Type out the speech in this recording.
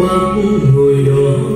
bác ngồi đó